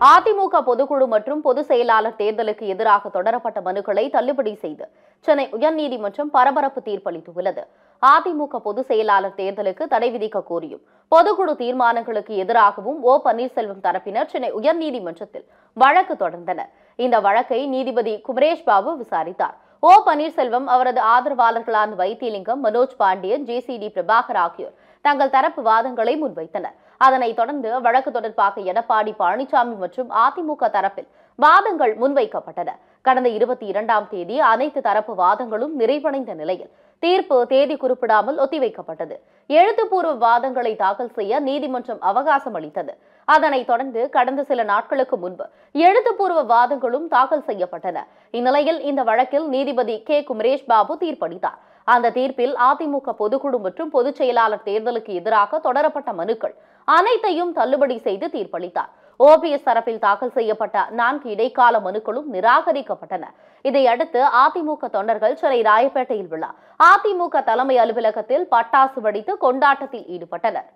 அதிமுக பொதுக்குழு மற்றும் பொதுச் செயலாளர் தேர்தலுக்கு எதிராக தொடரப்பட்ட மனுக்களை தள்ளுபடி செய்து சென்னை உயர்நீதிமன்றம் பரபரப்பு தீர்ப்பளித்துள்ளது. அதிமுக பொதுச் செயலாளர் தேர்தலுக்கு தடை விதிக்க கோரியும். பொதுக்குழு தீர்மானங்களுக்கு எதிராகவும் ஓ. பன்னீர்செல்வம் தரப்பினர் சென்னை உயர்நீதிமன்றத்தில் வழக்கு தொடர்ந்தனர். இந்த வழக்கை நீதிபதி குமரேஷ் பாபு விசாரித்தார். ஓ. பன்னீர்செல்வம் அவரது ஆதரவாளர்களான வைத்தியலிங்கம் மனோஜ் பாண்டியன் ஜேசிடி பிரபாகர் ஆகியோர் தங்கள் தரப்பு வாதங்களை முன்வைத்தனர். அதனைத் தொடர்ந்து வழக்கு தொடர்பாக எடப்பாடி பழனிசாமி மற்றும் அதிமுக தரப்பில் வாதங்கள் முன்வைக்கப்பட்டன. கடந்த இருபத்தி இரண்டாம் தேதி அனைத்து தரப்பு வாதங்களும் நிறைவடைந்த நிலையில் தீர்ப்பு தேதி குறிப்பிடாமல் ஒத்திவைக்கப்பட்டது. எழுத்துப்பூர்வ வாதங்களை தாக்கல் செய்ய நீதிமன்றம் அவகாசம் அளித்தது. அதனைத் தொடர்ந்து கடந்த சில நாட்களுக்கு முன்பு எழுத்துப்பூர்வ வாதங்களும் தாக்கல் செய்யப்பட்டன. இந்நிலையில் இந்த வழக்கில் நீதிபதி கே. குமரேஷ் பாபு தீர்ப்பளித்தார். அந்த தீர்ப்பில் அதிமுக பொதுக்குழு மற்றும் பொதுச் செயலாளர் தேர்தலுக்கு எதிராக தொடரப்பட்ட மனுக்கள் அனைத்தையும் தள்ளுபடி செய்து தீர்ப்பளித்தார். ஓபிஎஸ் தரப்பில் தாக்கல் செய்யப்பட்ட நான்கு இடைக்கால மனுக்களும் நிராகரிக்கப்பட்டன. இதையடுத்து அதிமுக தொண்டர்கள் சென்னை ராயப்பேட்டையில் உள்ள அதிமுக தலைமை அலுவலகத்தில் பட்டாசு வெடித்து கொண்டாட்டத்தில் ஈடுபட்டனர்.